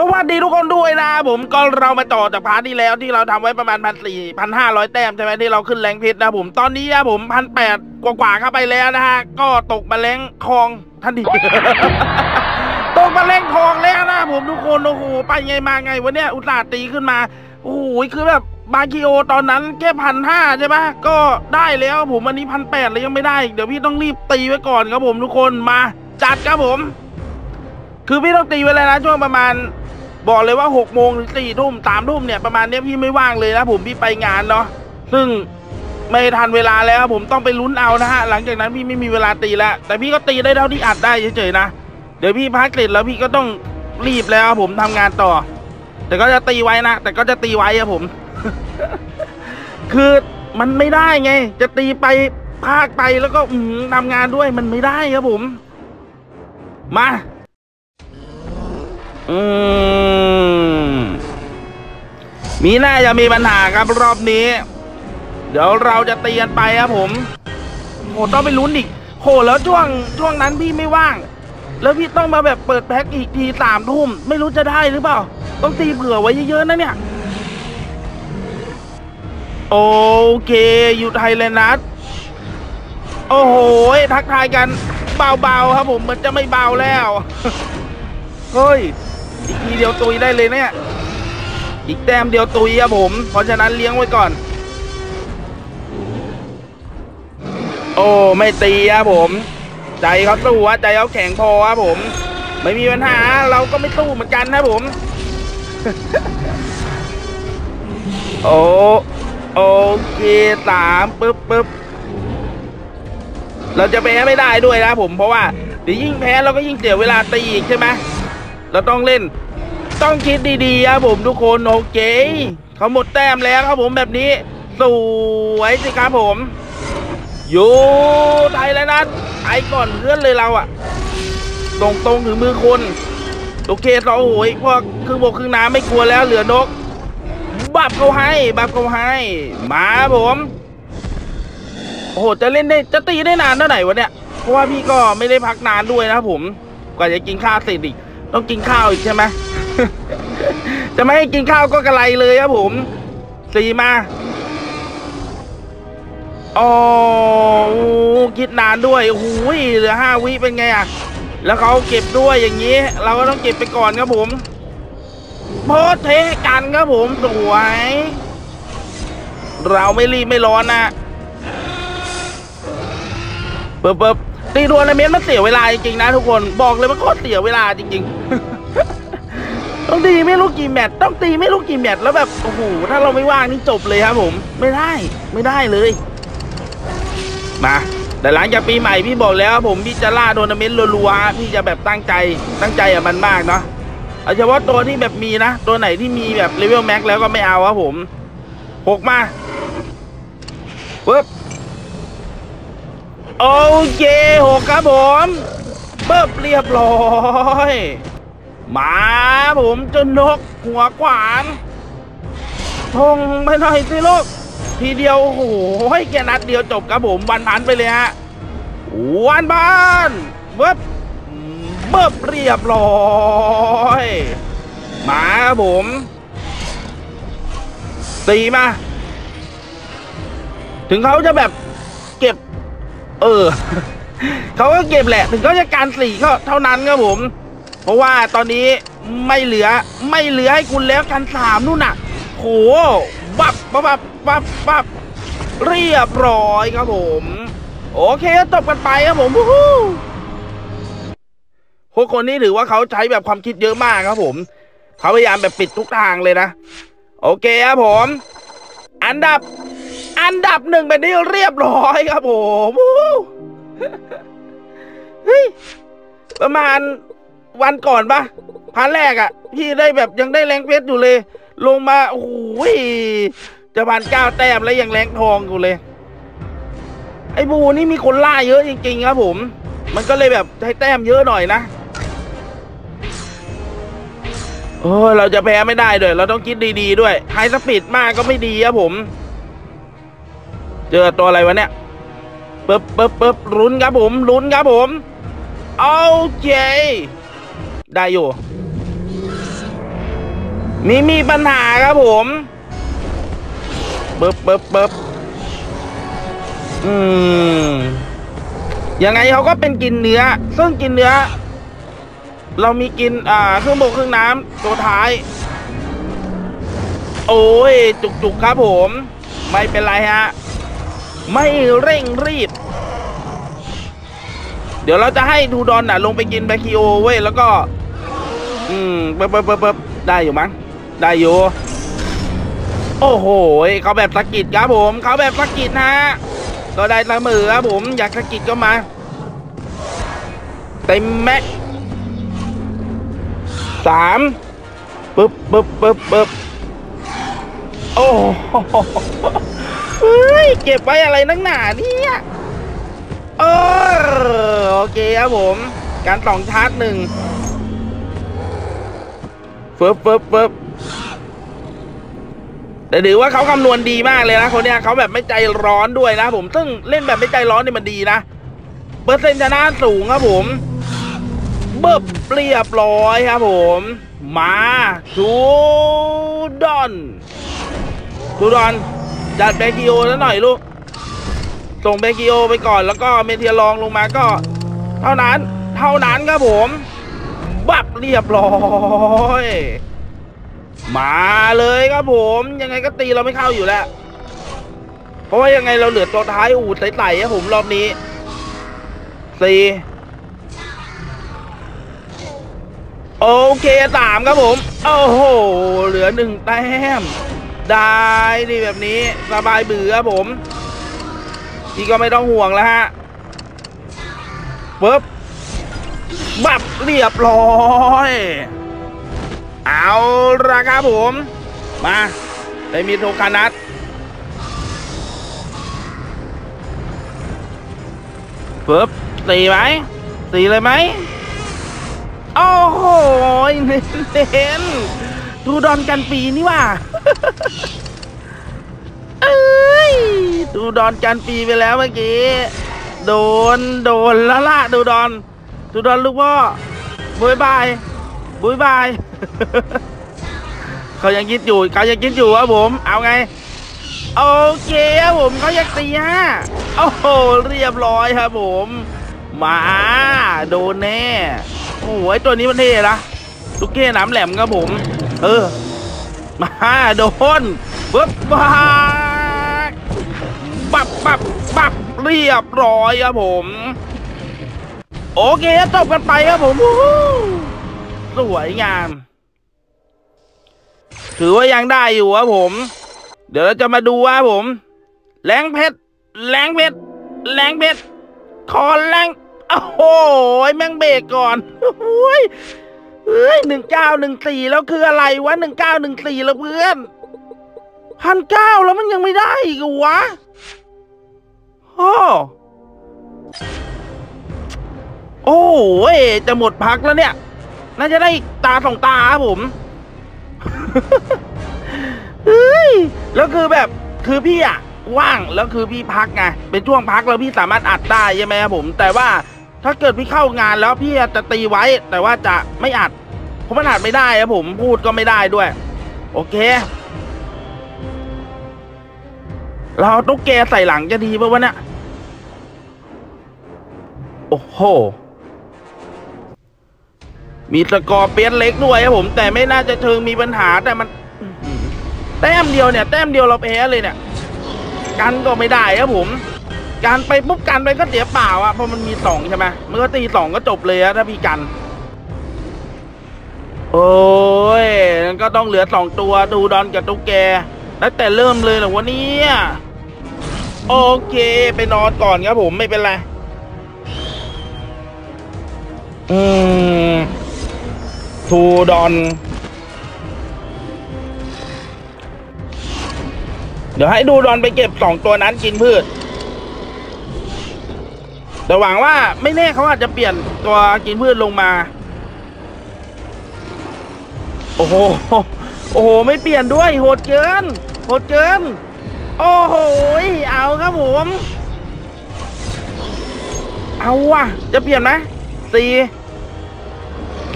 สวัสดีทุกคนด้วยนะผมก็เรามาต่อจากพาร์ทที่แล้วที่เราทำไว้ประมาณพันสี่พันห้าร้อยแต้มใช่ไหมที่เราขึ้นแรงพิษนะผมตอนนี้นะผมพันแปดกว่าๆเข้าไปแล้วนะฮะก็ตกมาแรงคลองทันทีตกมาแรงคลองแล้วนะผมทุกคนโอ้โหไปไงมาไงวันเนี้ยอุตส่าห์ตีขึ้นมาโอ้โหคือแบบบาคิโอตอนนั้นแค่พันห้าใช่ปะก็ได้แล้วผมวันนี้พันแปดเลยยังไม่ได้ เดี๋ยวพี่ต้องรีบตีไว้ก่อนครับผมทุกคนมาจัดครับผม คือพี่ต้องตีไว้เลยนะช่วงประมาณ บอกเลยว่าหกโมงสี่ทุ่มสามทุ่มเนี่ยประมาณนี้พี่ไม่ว่างเลยนะผมพี่ไปงานเนาะซึ่งไม่ทันเวลาแล้วผมต้องไปลุ้นเอานะฮะหลังจากนั้นพี่ไม่มีเวลาตีแล้ว แต่พี่ก็ตีได้เท่าที่อัดได้เฉยๆนะเดี๋ยวพี่พักเสร็จแล้วพี่ก็ต้องรีบแล้วผมทำงานต่อ แต่ก็จะตีไว้นะแต่ก็จะตีไว้อะผม คือมันไม่ได้ไง จะตีไปภาคไปแล้วก็อืมทำงานด้วยมันไม่ได้ครับผม มา อืมมีน่าจะมีปัญหาครับรอบนี้ เดี๋ยวเราจะตีกันไปครับผมโหต้องไปลุ้นอีกโหแล้วช่วงช่วงนั้นพี่ไม่ว่าง แล้วพี่ต้องมาแบบเปิดแพ็คอีกทีสามทุ่มไม่รู้จะได้หรือเปล่า ต้องตีเผื่อไว้เยอะๆนะเนี่ย โอเคอยู่ไทยเลยนัดโอ้โหทักทายกันเบาๆครับผมมันจะไม่เบาแล้ว เฮ้ย อีกทีเดียวตุยได้เลยเนี่ย อีกแต้มเดียวตุยครับผม เพราะฉะนั้นเลี้ยงไว้ก่อน โอ้ไม่ตีครับผม ใจเขาสู้อะใจเขาแข็งพอครับผม ไม่มีปัญหาเราก็ไม่สู้เหมือนกันนะผม โอโอเคสามปึ๊บปึ๊บเราจะแพ้ไม่ได้ด้วยนะผมเพราะว่าเดี๋ยวยิ่งแพ้เราก็ยิ่งเสียเวลาตีอีกใช่ไหม เราต้องเล่น ต้องคิดดีๆครับผมทุกคนโอเคเขาหมดแต้มแล้วครับผมแบบนี้ สวยสิครับผมอยู่ไทยแล้วนะไทยก่อนเพื่อนเลยเราอะตรงตรงๆถึงมือคนโอเคเราโอ้ยพวกครึ่งบกครึ่งน้ำไม่กลัวแล้วเหลือนกบับเขาให้บับเขาให้มาผมโอ้โหจะเล่นได้จะตีได้นานเท่าไหร่วะเนี่ยเพราะว่าพี่ก็ไม่ได้พักนานด้วยนะผม กว่าจะกินข้าวเสร็จอีก ต้องกินข้าวอีกใช่ไหมจะไม่ให้กินข้าวก็กระไรเลยครับผมสีมาอ๋อคิดนานด้วยโอ้โหเหลือห้าวิเป็นไงอะแล้วเขาเก็บด้วยอย่างนี้ เราก็ต้องเก็บไปก่อนครับผมโพสเทกันครับผมสวยเราไม่รีบไม่ร้อนนะเปิบเปิบ ตีทัวร์นาเมนต์มันเสียเวลาจริงๆนะทุกคนบอกเลยมันโคตรเสียเวลาจริง ๆ ต้องตีไม่รู้กี่แมตช์ต้องตีไม่รู้กี่แมตช์แล้วแบบโอ้โหถ้าเราไม่ว่างนี่จบเลยครับผม ไม่ได้ไม่ได้เลย มาแต่หลังจากปีใหม่พี่บอกแล้วผมพี่จะล่าโดนาเมนต์รัวๆพี่จะแบบตั้งใจตั้งใจกับมันมากเนาะเอาเฉพาะตัวที่แบบมีนะ ตัวไหนที่มีแบบเลเวลแม็กแล้วก็ไม่เอาครับผมหกมาปึ๊บ โอเคหกครับผมปึ๊บเรียบร้อยมาผมจนนกหัวขวานทงไปหน่อยสิลูกทีเดียวโอ้โหแค่นัดเดียวจบครับผมวันพันไปเลยฮะวันพันเบิบเบิบเรียบร้อยมาครับผมตีมาถึงเขาจะแบบ เออเขาก็เก็บแหละ ถึงเขาจะการสี่ก็เท่านั้นครับผม เพราะว่าตอนนี้ไม่เหลือไม่เหลือให้คุณแล้วกันสามนู่นน่ะโหบับบับบับบับบับเรียบร้อยครับผม โอเคจบกันไปครับผมวู้ฮู้พวกคนนี้ถือว่าเขาใช้แบบความคิดเยอะมากครับผม เขาพยายามแบบปิดทุกทางเลยนะ โอเคครับผม อันดับ อันดับหนึ่งเป็นที่เรียบร้อยครับผมเฮ้ยประมาณวันก่อนปะพันแรกอะ่ะพี่ได้แบบยังได้แรงเพชรอยู่เลย ลงมาโอ้โหจะพันเก้าแต้มแล้วยังแรงทองอยู่เลย ไอ้บูนี่มีคนล่าเยอะจริงๆครับผม มันก็เลยแบบใช้แต้มเยอะหน่อยนะโอ้ยเราจะแพ้ไม่ได้ด้วยเราต้องคิดดีๆด้วยไฮสปีดมากก็ไม่ดีครับผม เจอตัวอะไรวะเนี่ยปึ๊บปึ๊บปึ๊บลุ้นครับผมลุ้นครับผมโอเคได้อยู่นี่มีปัญหาครับผมเบิบเบิบเบิบอืมยังไงเขาก็เป็นกินเนื้อ ซึ่งกินเนื้อ เรามีกินอ่าเครื่องบกเครื่องน้ำตัวท้าย โอ้ยจุกๆครับผม ไม่เป็นไรฮะ ไม่เร่งรีบ เดี๋ยวเราจะให้ดูดอนน่ะ ลงไปกินแบคิโอเว้ย แล้วก็ อืมเปิ๊บเปิ๊บเปิ๊บเปิ๊บได้อยู่มั้ง ได้อยู่ โอ้โหเขาแบบสะกิดครับผม เขาแบบสะกิดนะฮะก็ได้เสมอครับผม อยากสะกิดก็มา เต็มแม็กสามปึ๊บปึ๊บปึ๊บปึ๊บโอ้โห เฮ้ยเก็บไว้อะไรนักหนาเนี่ยเออโอเคครับผม การสองชาร์จหนึ่งเฟึบเฟึบเฟึบแต่ถือว่าเขาคำนวณดีมากเลยนะคนเนี้ยเขาแบบไม่ใจร้อนด้วยนะผมซึ่งเล่นแบบไม่ใจร้อนนี่มันดีนะเปอร์เซ็นต์ชนะสูงครับผมเบิบเรียบร้อยครับผม มาทูดอนทูดอน จัดเบกิโอแล้วหน่อยลูก ส่งเบกิโอไปก่อนแล้วก็เมเทียลองลงมาก็ เท่านั้น เท่านั้นครับผม บับเรียบร้อยมาเลยครับผมยังไงก็ตีเราไม่เข้าอยู่แล้ว เพราะว่ายังไงเราเหลือตัวท้ายอูดใสๆครับผมรอบนี้สี่โอเคสามครับผม โอ้โห เหลือหนึ่งแต้ม ได้ดีแบบนี้สบายเบื่อผมพี่ก็ไม่ต้องห่วงแล้วฮะปึ๊บบับเรียบร้อย เอาละครับผม มาได้มีโทคานัทปึ๊บสี่ไหมสี่เลยไหมโอ้โหเน้นเน้นดูดอนกันปีนี่ว่า เอ้ยดูดอนกันปีไปแล้วเมื่อกี้ โดน โดนล้วล่ะดูดอน ดูดอนลูกพ่อบุยบายบุยบาย เขายังคิดอยู่เขายังคิดอยู่ครับผม เอาไง โอเคครับผมเขาอยากตีฮะโอ้โห เรียบร้อยครับผม มาโดนแน่ โอ้โหตัวนี้มันเท่นะลูกเก้หน้ำแหลมครับผม เออ มาโดนปึ๊บบักบับบับบับเรียบร้อยครับผม โอเคจบกันไปครับผมสวยงาม ถือว่ายังได้อยู่ครับผม เดี๋ยวเราจะมาดูว่าผมแรงเพชรแรงเพชรแรงเพชรคอแรงโอ้โหแม่งเบรกก่อนโอ้ย เฮ้ยหนึ่งเก้าหนึ่งสี่แล้วคืออะไรวะหนึ่งเก้าหนึ่งสี่แล้วเพื่อนพันเก้าแล้วมันยังไม่ได้อีกวะโอ้โอ้ยจะหมดพักแล้วเนี่ย น่าจะได้ตาสองตาผมเฮ้ยแล้วคือแบบคือพี่อะว่างแล้วคือพี่พักไงเป็นช่วงพักแล้วพี่สามารถอัดได้ใช่ไหมครับผม แต่ว่า ถ้าเกิดพี่เข้างานแล้วพี่จะตีไว้ แต่ว่าจะไม่อัดเพราะมันอัดไม่ได้ครับผมพูดก็ไม่ได้ด้วย โอเค เราตุ๊กแกใส่หลังจะดีป่ะวะเนี่ยโอ้โห มีสกอร์เปียนเล็กด้วยครับผม แต่ไม่น่าจะเชิงมีปัญหาแต่มันแต้มเดียวเนี่ย แต้มเดียวเราแพ้เลยเนี่ย กันก็ไม่ได้ครับผม การไปปุ๊บกันไปก็เสียเปล่าอะเพราะมันมีสองใช่ไหมเมื่อตีสองก็จบเลยอะถ้าพี่กัน โอ้ยงั้นก็ต้องเหลือสองตัวดูดอนกับตุ๊กแกตั้งแต่เริ่มเลยเหรอวะเนี่ยโอเค ไปนอนก่อนครับผมไม่เป็นไร อืมทูดอน เดี๋ยวให้ดูดอนไปเก็บสองตัวนั้นกินพืช แต่หวังว่าไม่แน่เขาอาจจะเปลี่ยนตัวกินพืชลงมา โอ้โห โอ้โห ไม่เปลี่ยนด้วย โหดเกิน โหดเกิน โอ้โห เอาครับผม เอาว่ะ จะเปลี่ยนไหมสี่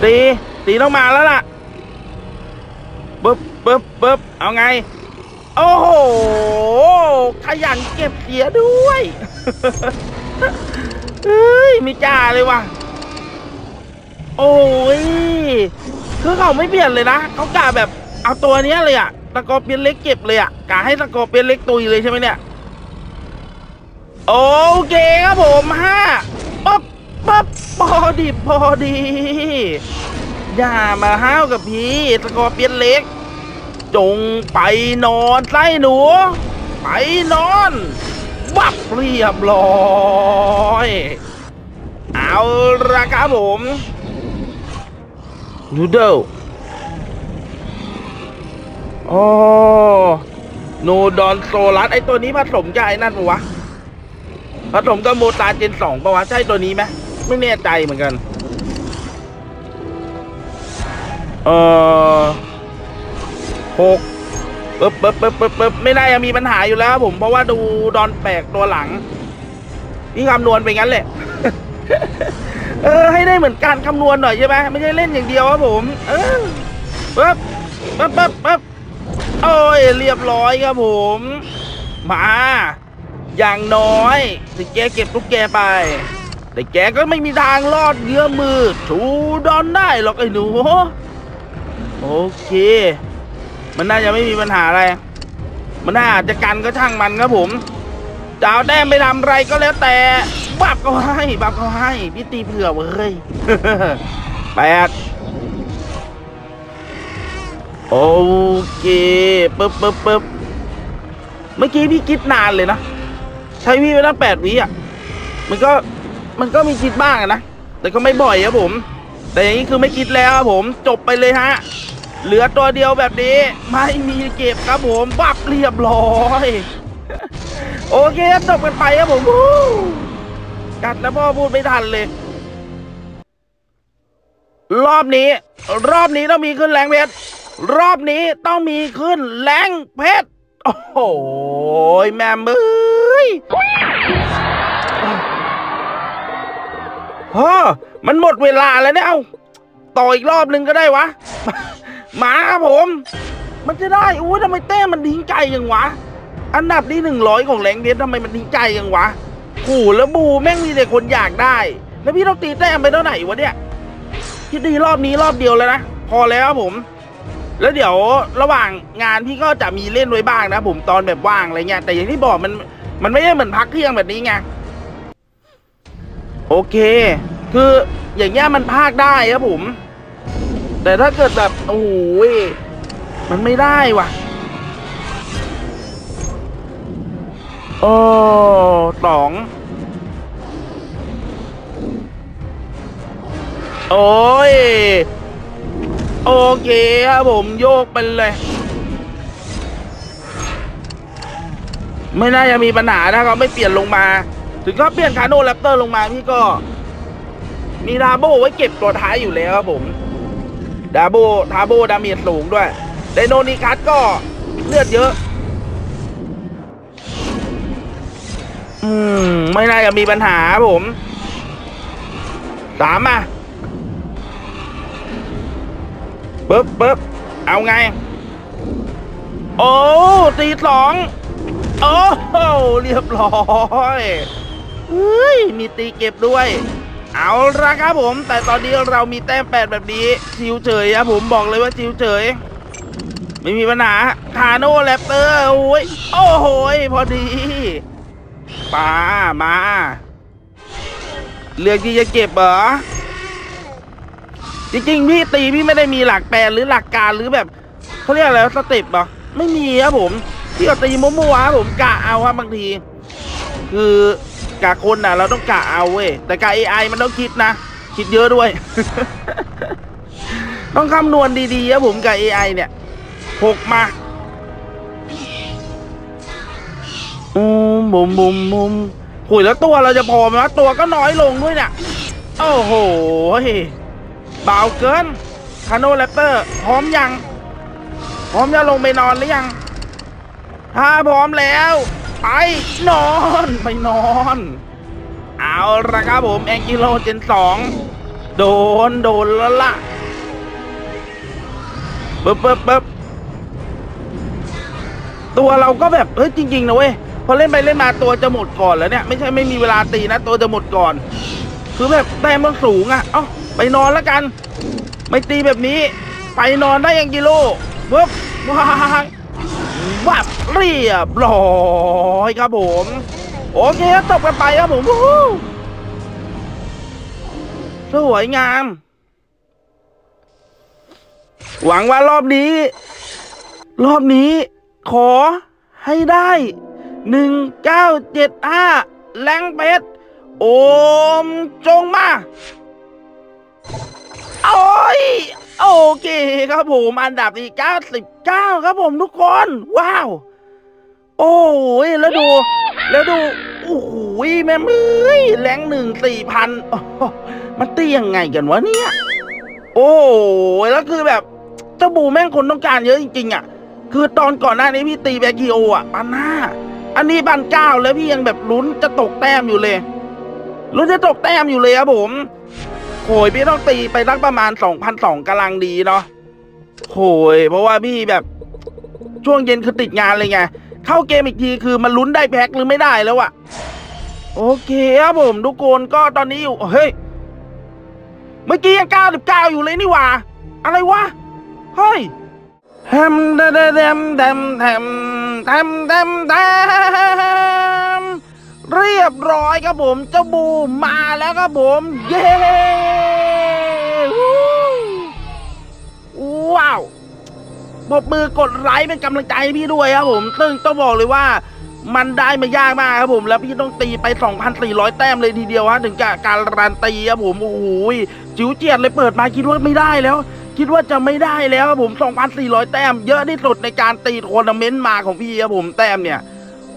สี่สี่ต้องมาแล้วล่ะปึ๊บปึ๊บปึ๊บเอาไง โอ้โห ขยันเก็บเสียด้วย เฮ้ยไม่จ้าเลยว่ะ โอ้ย คือเขาไม่เปลี่ยนเลยนะเขากะแบบเอาตัวเนี้ยเลยอะตะกอเปียนเล็กเก็บเลยอะกะให้ตะกอเปียนเล็กตุยเลยใช่ไหมเนี่ย โอเคครับผมห้าปั๊บปั๊บพอดีพอดี อย่ามาห้าวกับพี่ตะกอเปียนเล็ก จงไปนอนไส้หนู ไปนอน บับเรียบร้อย เอาละครับผมนูเดิลโอ้นูดอนโซลัสไอตัวนี้ผสมกับไอ้นั่นปะวะผสมกับโมตาเจนสองปะวะ ใช่ตัวนี้ไหมไม่แน่ใจเหมือนกัน เออหก ปึ๊บปึ๊บปึ๊บปึ๊บปึ๊บไม่ได้มีปัญหาอยู่แล้วผมเพราะว่าดูดอนแปลกตัวหลังพี่คำนวณไปงั้นแหละเออให้ได้เหมือนการคำนวณหน่อยใช่ไหมไม่ใช่เล่นอย่างเดียวครับผม เออปึ๊บปึ๊บปึ๊บปึ๊บโอ้ยเรียบร้อยครับผม มา อย่างน้อยถึงแกเก็บทุกแกไป แต่แกก็ไม่มีทางรอดเงื้อมือถูดอนได้หรอกไอ้หนู โอเค มันน่าจะไม่มีปัญหาอะไร มันน่าจะกันก็ช่างมันครับผมดาวแต้มไปทำอะไรก็แล้วแต่บับก็ให้บับก็ให้พี่ตีเผื่อเว้ยแปดโอเคปึ๊บปึ๊บปึ๊บเมื่อกี้พี่คิดนานเลยนะ ใช้พี่ไปตั้งแปดวิอะ มันก็มันก็มีคิดบ้างนะ แต่ก็ไม่บ่อยครับผม แต่อย่างนี้คือไม่คิดแล้วครับผม จบไปเลยฮะ เหลือตัวเดียวแบบนี้ ไม่มีเก็บครับผมบับเรียบร้อย โอเคจบกันไปครับผมกัดแล้วพ่อพูดไม่ทันเลย รอบนี้ รอบนี้ต้องมีขึ้นแรงเพชรรอบนี้ต้องมีขึ้นแรงเพชรโอ้โหแม่มือยฮ้อมันหมดเวลาแล้วเนี่ยเอาต่ออีกรอบหนึ่งก็ได้วะ มาครับผม มันจะได้อุ้ยทำไมแต้มมันทิ้งใจยังวะ อันดับที่หนึ่งร้อยของแรงเพชรทำไมมันทิ้งใจยังวะโอ้โหแล้วบูแม่งมีแต่คนอยากได้ แล้วพี่ต้องตีแต้มไปเท่าไหร่วะเนี่ยพี่ตีรอบนี้รอบเดียวแล้วนะพอแล้วครับผม แล้วเดี๋ยวระหว่างงานพี่ก็จะมีเล่นไว้บ้างนะผมตอนแบบว่างอะไรเงี้ยแต่อย่างที่บอกมันมันไม่ได้เหมือนพักเที่ยงแบบนี้ไงโอเค คืออย่างเงี้ยมันพากได้ครับผม แต่ถ้าเกิดแบบ โอ้โหยมันไม่ได้ว่ะโอ้สอง โอ้ย โอเคครับผมโยกไปเลย ไม่น่าจะมีปัญหาถ้าเขาไม่เปลี่ยนลงมา ถึงเขาเปลี่ยนคาโนแรปเตอร์ลงมาพี่ก็ มีดาโบไว้เก็บตัวท้ายอยู่แล้วครับผม ดาโบทาโบ damage สูงด้วยไดโนนิคัสก็เลือดเยอะ อืม ไม่น่าจะมีปัญหาครับผมสามอะปึ๊บปึ๊บเอาไง โอ้ตีสองโอ้เรียบร้อยเฮ้ย มีตีเก็บด้วย เอาละครับผม แต่ตอนนี้เรามีแต้มแปดแบบนี้ชิวเฉยครับผมบอกเลยว่าชิวเฉย ไม่มีปัญหาคาโน่แรปเตอร์โอ้ยโอ้โหพอดีมามาเลือกที่จะเก็บเหรอจริงๆพี่ตีพี่ไม่ได้มีหลักแปลหรือหลักการหรือแบบเขาเรียกอะไรวะสเต็ปเหรอไม่มีครับผมพี่ก็ตีมั่วๆครับผมกะเอาครับบางที คือ กะคนน่ะเราต้องกะเอาเว้ยแต่กะ AI มันต้องคิดนะ คิดเยอะด้วย ต้องคำนวณดีๆครับผมกับ AI เนี่ยหกมาอืมบุมบุมบุมหุยแล้วตัวเราจะพอไหมวะตัวก็น้อยลงด้วยเนี่ยโอ้โหเบาเกินคาโนแรปเตอร์พร้อมยัง พร้อมจะลงไปนอนหรือยัง ถ้าพร้อมแล้ว ไปนอนไปนอน เอาละครับผมแองกิโลเจนสองโดนโดนแล้วล่ะปึ๊บปึ๊บปึ๊บตัวเราก็แบบเฮ้ยจริงๆนะเว้ยพอเล่นไปเล่นมาตัวจะหมดก่อนแล้วเนี่ยไม่ใช่ไม่มีเวลาตีนะตัวจะหมดก่อน คือแบบแต้มมันสูงอะเอ้าไปนอนแล้วกัน ไม่ตีแบบนี้ ไปนอนได้ยังกิโลเวิบว้าย วับเรียบร้อยครับผม โอเคจบกันไปครับผมสวยงาม หวังว่ารอบนี้ รอบนี้ ขอให้ได้หนึ่งเก้าเจ็ดห้าแรงเพชรโอมจงมา โอเคครับผมอันดับที่เก้าสิบเก้าครับผมทุกคน ว้าว โอ้ยแล้วดู แล้วดู โอ้โหแม่มือยแรงหนึ่งสี่พันมันตียังไงกันวะเนี่ย โอ้ยแล้วคือแบบเจ้าบูแม่งคนต้องการเยอะจริงๆอะ คือตอนก่อนหน้านี้พี่ตีแบคทีโออะปันห้า อันนี้ปันเก้าแล้วพี่ยังแบบลุ้นจะตกแต้มอยู่เลยลุ้นจะตกแต้มอยู่เลยครับผม โหยพี่ต้องตีไปสักประมาณสองพันสองกำลังดีเนาะโหยเพราะว่าพี่แบบช่วงเย็นคือติดงานเลยไง เข้าเกมอีกทีคือมันลุ้นได้แพ็คหรือไม่ได้แล้วอะโอเคครับผมทุกคนก็ตอนนี้อยู่เฮ้ยเมื่อกี้ยังเก้าสิบเก้าอยู่เลยนี่หว่า อะไรวะ เฮ้ยแฮม damn damn damn damn damn damn damn เรียบร้อยครับผมเจ้า Blue มาแล้วครับผม เย้วู้ว้าวปรบมือกดไลค์เป็นกำลังใจให้พี่ด้วยครับผมซึ่งต้องบอกเลยว่ามันได้มายากมากครับผม แล้วพี่ต้องตีไป 2,400 แต้มเลยทีเดียวฮะถึงกับการันตีครับผมโอ้โหฉิวเฉียดเลยเปิดมาคิดว่าไม่ได้แล้ว คิดว่าจะไม่ได้แล้วครับผม 2,400 แต้ม เยอะที่สุดในการตีทัวร์นาเมนต์มาของพี่ครับผมแต้มเนี่ย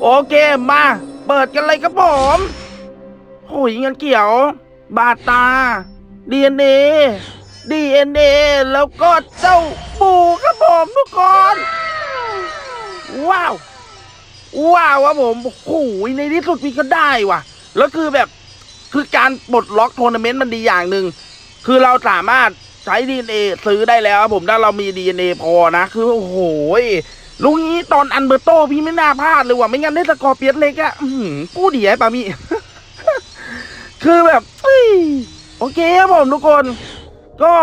โอเคมา เปิดกันเลยครับผมโอ้ยเงินเกี่ยว บาตา DNA DNA แล้วก็เจ้าปูครับผมทุกคน ว้าว ว้าวครับผมโอ้โหในที่สุดพี่ก็ได้ว่ะ แล้วคือแบบคือการปลดล็อกทัวร์นาเมนต์มันดีอย่างหนึ่ง คือเราสามารถใช้ DNA ซื้อได้แล้วครับผมถ้าเรามี DNA พอนะ คือโอ้โห ลุงนี้ตอนอันเบอร์โตพี่ไม่น่าพลาดเลยว่ะไม่งั้นได้สกอร์เปียสเล็กอะกู้ดีไอ้ปามี่คือแบบโอเคครับผมทุกคน ก็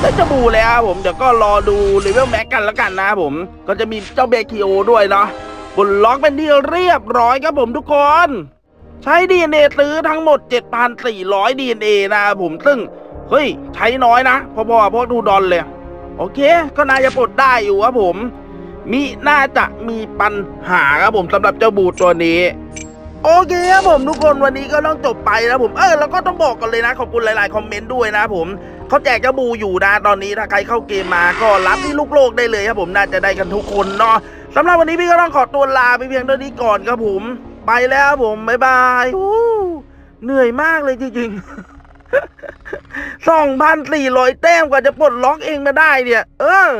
ได้จะบูแล้วครับผมเดี๋ยวก็รอดูเลเวลแม็กกันแล้วกันนะครับผมก็จะมีเจ้าเบคิโอด้วยเนาะบนล็อกเป็นที่เรียบร้อยครับผมทุกคน ใช้ DNA ซื้อทั้งหมด 7,400 DNA นะครับผมซึ่ง เฮ้ย ใช้น้อยนะ พอๆพวกดูดอนเลย โอเค ก็น่าจะปลดได้อยู่ครับผม มิน่าจะมีปัญหาครับผมสำหรับเจ้าบูตัวนี้ โอเคครับผมทุกคนวันนี้ก็ต้องจบไปแล้วผมเออแล้วก็ต้องบอกกันเลยนะขอบคุณหลาย ๆ คอมเมนต์ด้วยนะผมเขาแจกเจ้าบูอยู่นะตอนนี้ถ้าใครเข้าเกมมาก็รับที่ลูกโลกได้เลยครับผมน่าจะได้กันทุกคนเนาะสำหรับวันนี้พี่ก็ต้องขอตัวลาไปเพียงเท่านี้ก่อนครับผม ไปแล้วครับผมบ๊ายบายเหนื่อยมากเลยจริงๆสองพันสี่ร้อยแต้มกว่าจะปลดล็อกเองมาได้เนี่ย เออ